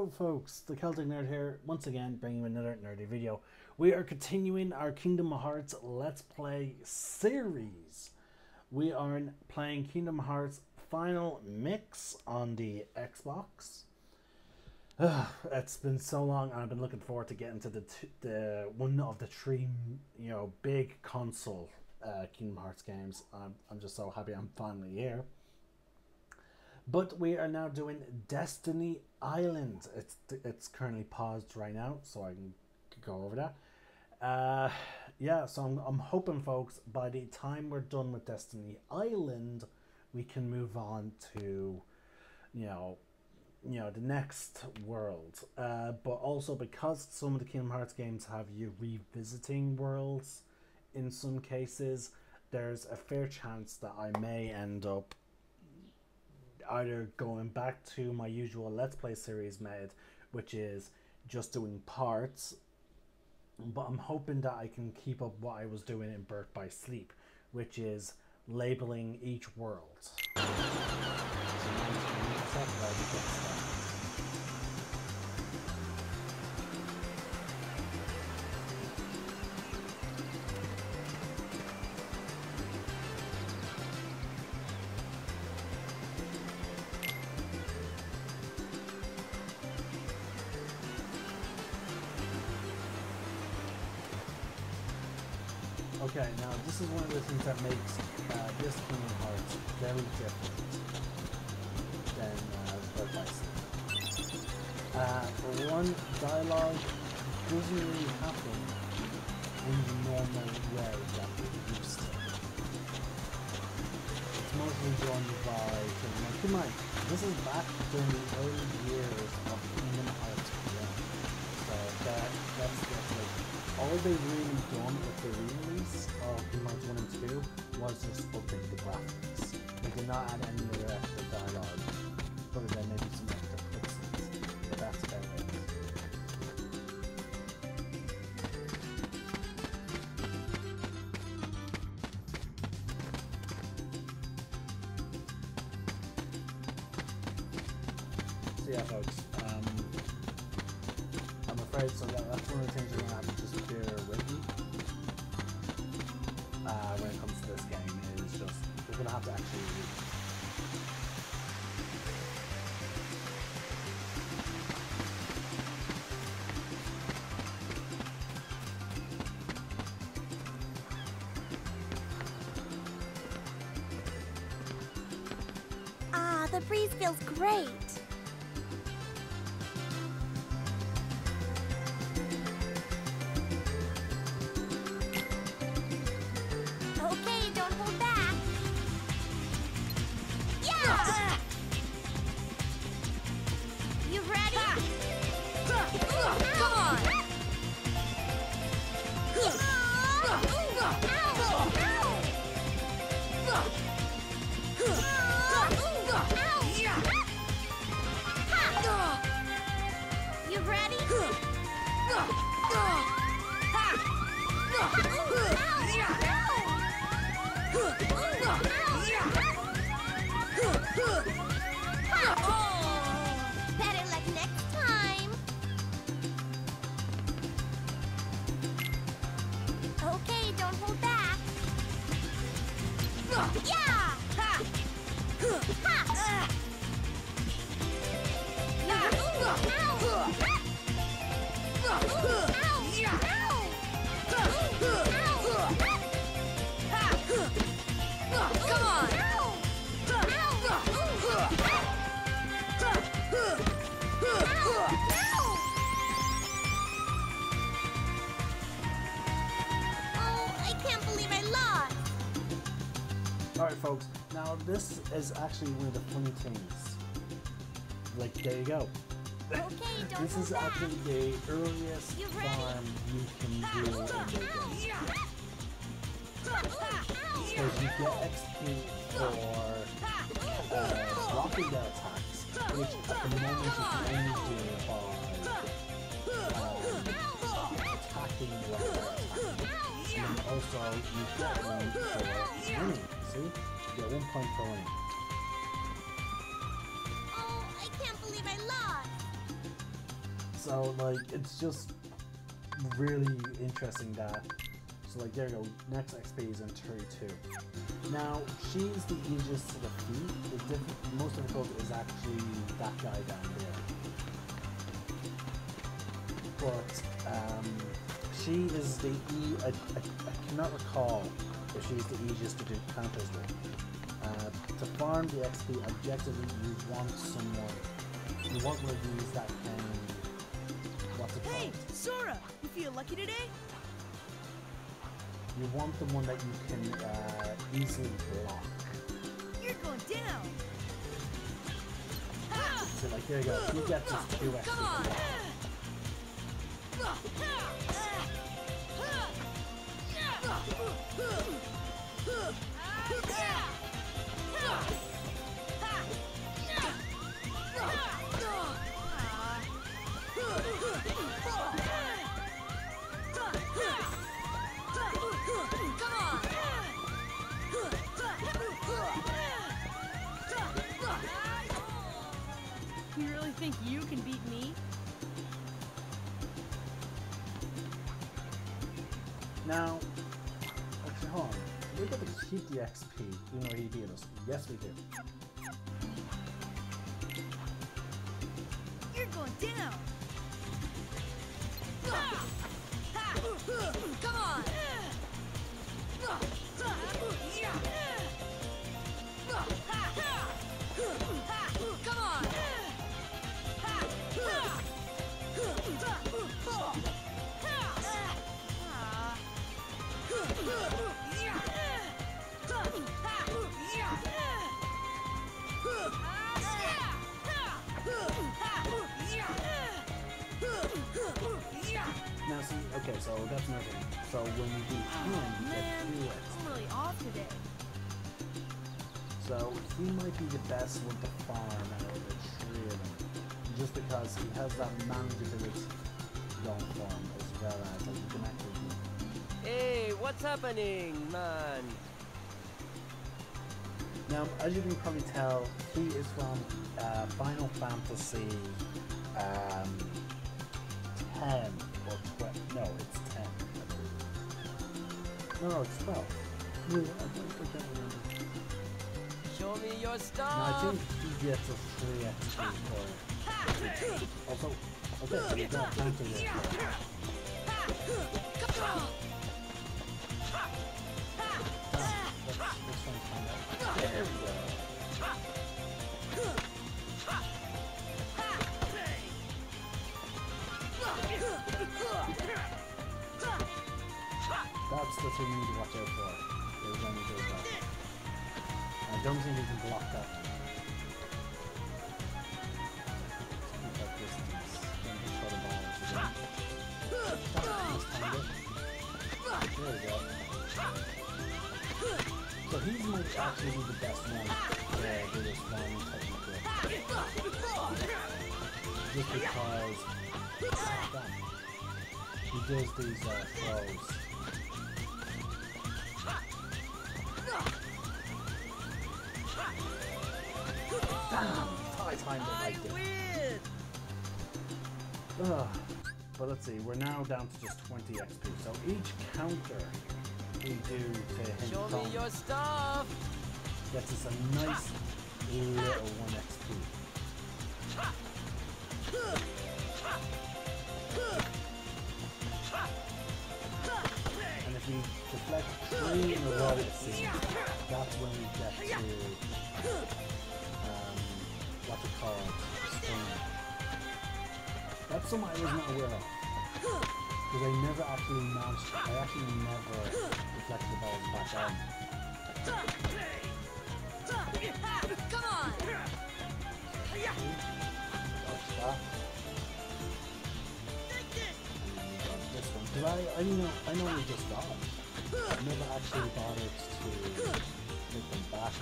Hello folks, the Celtic Nerd here, once again bringing you another nerdy video. We are continuing our Kingdom Hearts Let's Play series. We are playing Kingdom Hearts Final Mix on the Xbox. Ugh, it's been so long and I've been looking forward to getting to the, the one of the three, you know, big console uh, Kingdom Hearts games. I'm, I'm just so happy I'm finally here. But we are now doing Destiny Island. It's it's currently paused right now, so I can go over that. Uh, yeah, so I'm, I'm hoping, folks, by the time we're done with Destiny Island, we can move on to, you know, you know, the next world. Uh, but also because some of the Kingdom Hearts games have you revisiting worlds, in some cases, there's a fair chance that I may end up either going back to my usual Let's Play series method, which is just doing parts, but I'm hoping that I can keep up what I was doing in Birth by Sleep, which is labeling each world. Okay, now this is one of the things that makes uh, this Kingdom Hearts very different than uh, by Sleep. Uh, for one, dialogue doesn't really happen in the normal way that we're used to. It's mostly done by, in mind, this is back during the early years of Kingdom Hearts 1. So that, that's, like, all they really done with the release of Hearts 1 and 2 was just update the graphics. They did not add any other extra dialogue, other than maybe some extra cutscenes. But that's about it. So yeah, folks. Um, I'm afraid so that, one of the things you're have to with. Uh, when it comes to this game is just we're gonna have to actually. Ah, the breeze feels great. Yeah! Yeah! Ha! Come Alright folks, now this is actually one of the funny things. Like there you go. Okay, don't This is back. actually the earliest You farm you can do the. Because you get XP for uh, blocking their attacks, which at the moment you can only do by um, attacking they're attacking. And also you get one for winning. See? You get one point for winning. Oh, I can't believe I lost. So like it's just really interesting that so like there you go, next XP is in 32. Now she's the easiest to defeat. The diff- most difficult is actually that guy down there. But um, she is the e I, I, I cannot recall if she's the easiest to do counters with. Uh, to farm the XP objectively you want someone you want one of these that can what's it Hey, called? Sora, you feel lucky today? You want the one that you can uh, easily block. You're going down. So like there you go. He gets his two extra You really think you can beat me? Now, actually, hold on. We got to keep the XP, even though he beat us. Yes, we do. You're going down. Come on. Come Now, see, okay, so that's nothing. So when we do him, Oh, we man, get two I'm really off today. So he might be the best with the farm out of the three of them. Just because he has that manageability going for him as well as like, he can actually Hey, what's happening, man? Now, as you can probably tell, he is from uh, Final Fantasy um, 10 No, it's 12. No, I don't think that remember. Show me your No, I think he gets a 3 XP for it. Also, okay, so we got counter there. Let's, let's try and find out. There we go. That's the thing you need to watch out for. Does that. I don't think he can block that. There we go. So he might actually be the best one to do this one. Just because he does these uh, throws. I timed it I win. Ugh. But let's see, we're now down to just 20 XP. So each counter we do to him Show me your stuff. gets us a nice little 1 XP. And if we deflect three in a row, that's when we get to, what's it called? Stun. That's something I was not aware of. Because I never actually managed, I actually never deflected the balls back on. Come on. Watch that. Uh, this one. Because I, I, know, I know we just got it. I never actually bothered to make them back.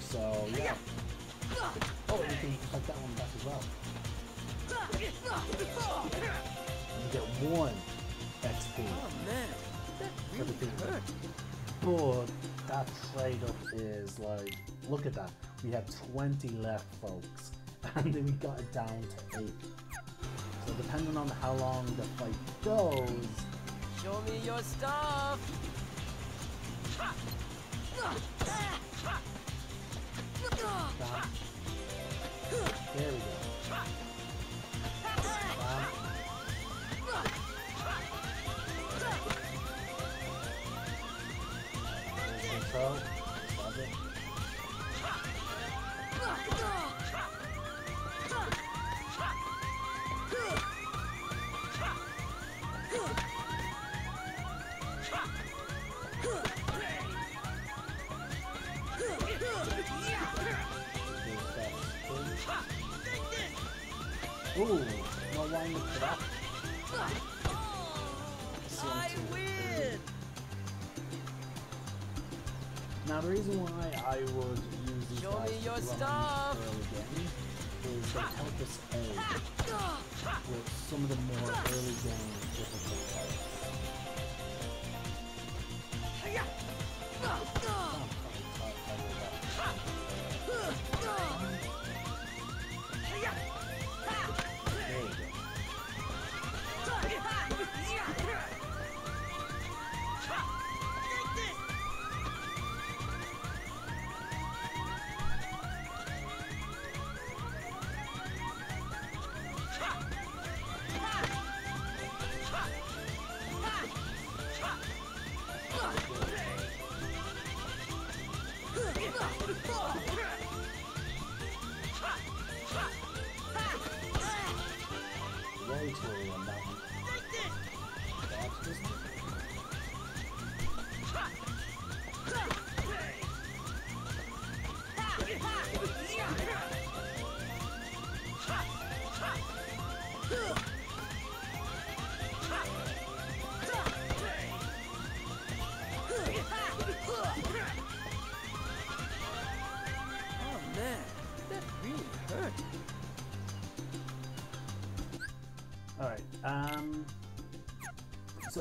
So, yeah. Oh, you can deflect that one back as well. You get one XP Oh man, that really hurt. But that trade up is like, look at that. We have 20 left, folks, and then we got it down to 8. So depending on how long the fight goes, Show me your stuff. That, there we go. Ooh, no wind up for that. I win. Now the reason why I would use these Show guys me your stuff. early game is they help us out with some of the more early game difficult.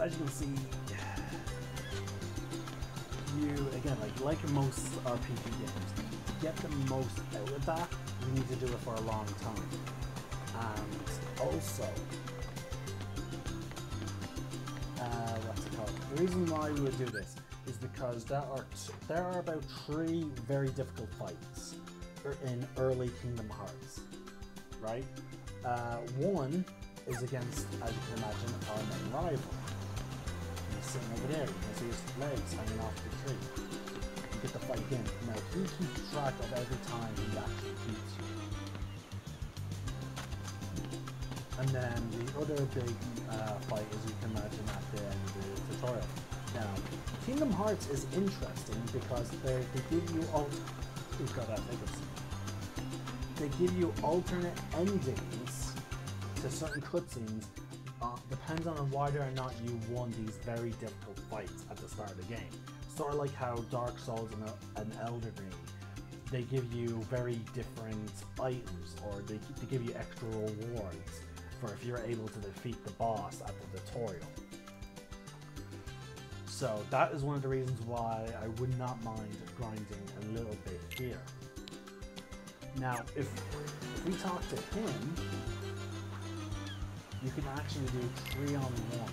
As you can see, you, again, like, like most RPG games, to get the most out of that, you need to do it for a long time. And also, uh, what's it called? The reason why we would do this is because there are there are about three very difficult fights er- in early Kingdom Hearts, right? Uh, one is against, as you can imagine, our main rival. Sitting over there. You can see his legs hanging off the tree. You get the fight again. Now he keeps track of every time he actually beats you. And then the other big uh, fight, as you can imagine, at the end of the tutorial. Now, Kingdom Hearts is interesting because they they give you all. Who's got that figures? They give you alternate endings to certain cutscenes. Uh, depends on whether or not you won these very difficult fights at the start of the game. Sort of like how Dark Souls and, uh, and Elden Ring, they give you very different items, or they, they give you extra rewards for if you're able to defeat the boss at the tutorial. So that is one of the reasons why I would not mind grinding a little bit here. Now, if we talk to him, you can actually do three on one.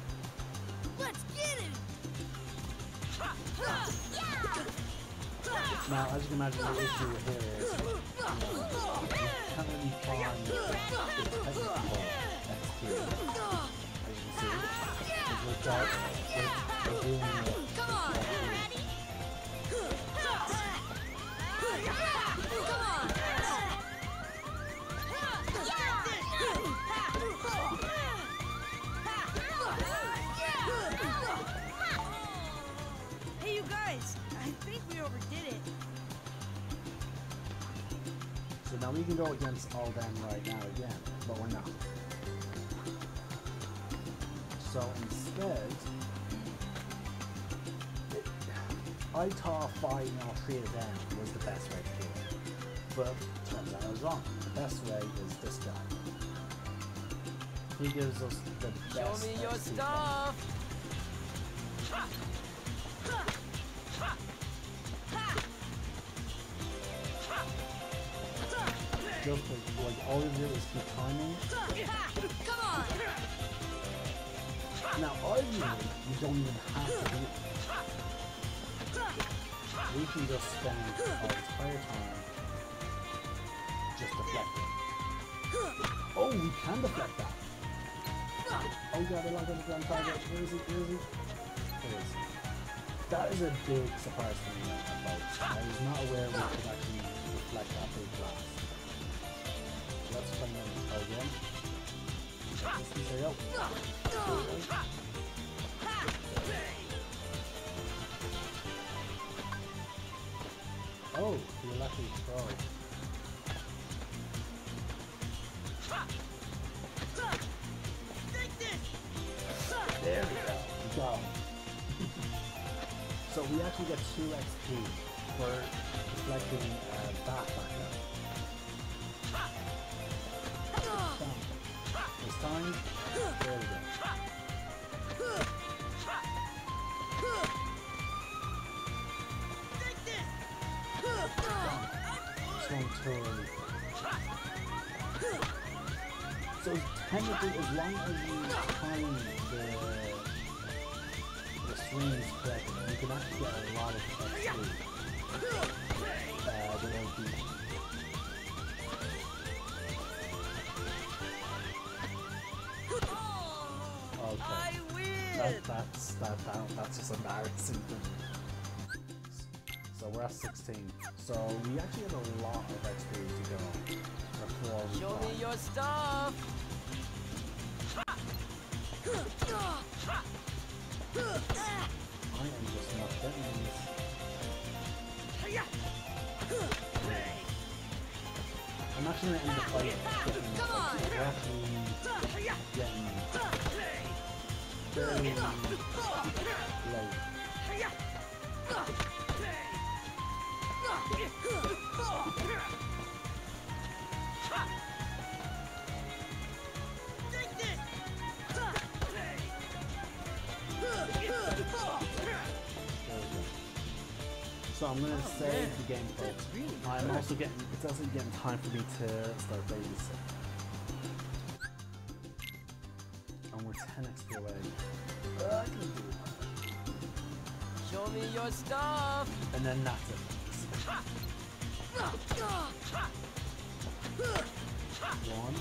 Let's get him! Now, as you can imagine, the issue here is you, know, you can't really find the technical experience. As you can see, think we overdid it. So now we can go against all them right now again, but we're not. So instead, it, I thought fighting all three of them was the best way to do it. But turns out I was wrong. The best way is this guy. He gives us the best. Show me your stuff. Just like, like all do is keep timing. Come on! Now, arguably, you don't even have to do it. We can just spend our entire time just deflecting. Oh, we can deflect that. Oh god, I like on the ground target. Where is it? Where is it? There it is. That is a big surprise for me, folks. I was not aware we could actually deflect that big blast. Let's go. Oh, the electric throw. There we go. So we actually get 2 XP for deflecting uh, back. Time, there we go. Early. So technically, as long as you time the the swings correctly, you can actually get a lot of XP. Uh, That, that's that, that that's just embarrassing. So we're at 16. So we actually have a lot of XP to go before we Show me your stuff. I am just not getting these. I'm actually gonna end the fight also getting it's also getting time for me to start babysitting. And we're 10 XP away. Uh, I can do it. Show me your stuff. And then that's it. One, Come on!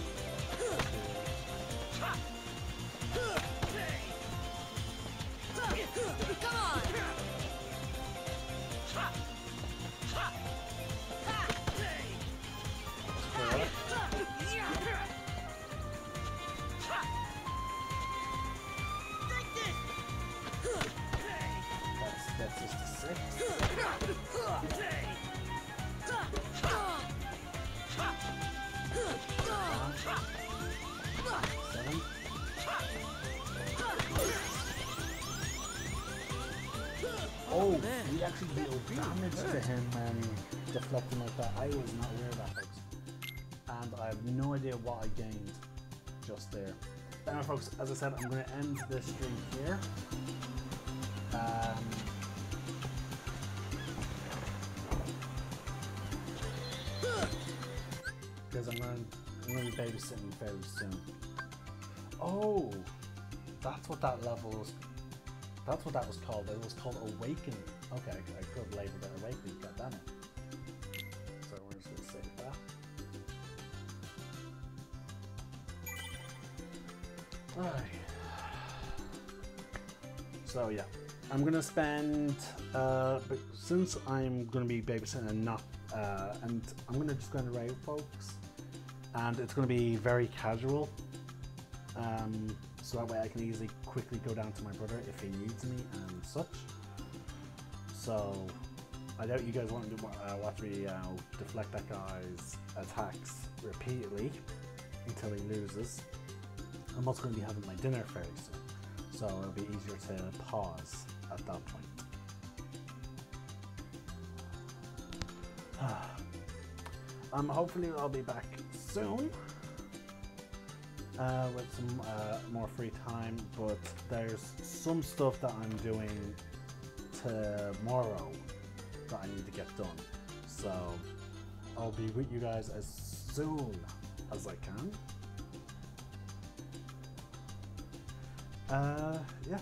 Oh, man. we actually deal damage to him um, deflecting like that. I was not aware of that, folks. And I have no idea what I gained just there. Anyway, folks, as I said, I'm going to end this stream here. Babysitting very soon. Oh, that's what that level was. That's what that was called. It was called Awakening. Okay, I could label it Awakening. God damn it. So we're just to save that. Alright. So yeah, I'm gonna spend. Uh, but since I'm gonna be babysitting and not, uh, and I'm gonna just go on the raid, folks, and it's gonna be very casual. Um, so that way I can easily quickly go down to my brother if he needs me and such. So I doubt you guys want to uh, watch me uh, deflect that guy's attacks repeatedly until he loses. I'm also going to be having my dinner very soon, so it'll be easier to pause at that point. um, hopefully I'll be back soon uh, with some uh, more free time, but there's some stuff that I'm doing tomorrow that I need to get done. So I'll be with you guys as soon as I can. Uh, yeah.